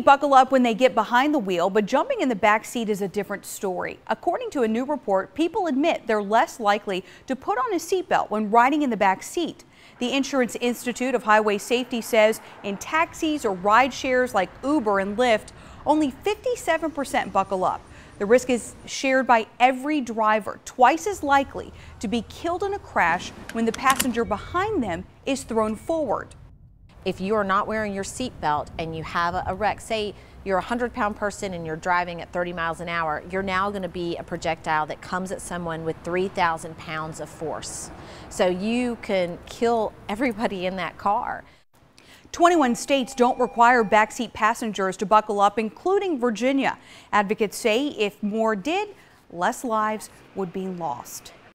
Buckle up when they get behind the wheel, but jumping in the back seat is a different story. According to a new report, people admit they're less likely to put on a seatbelt when riding in the back seat. The Insurance Institute of Highway Safety says in taxis or ride shares like Uber and Lyft, only 57% buckle up. The risk is shared by every driver, twice as likely to be killed in a crash when the passenger behind them is thrown forward if you are not wearing your seatbelt and you have a, wreck, say you're a 100 pound person and you're driving at 30 miles an hour, you're now going to be a projectile that comes at someone with 3,000 pounds of force. So you can kill everybody in that car. 21 states don't require backseat passengers to buckle up, including Virginia. Advocates say if more did, less lives would be lost.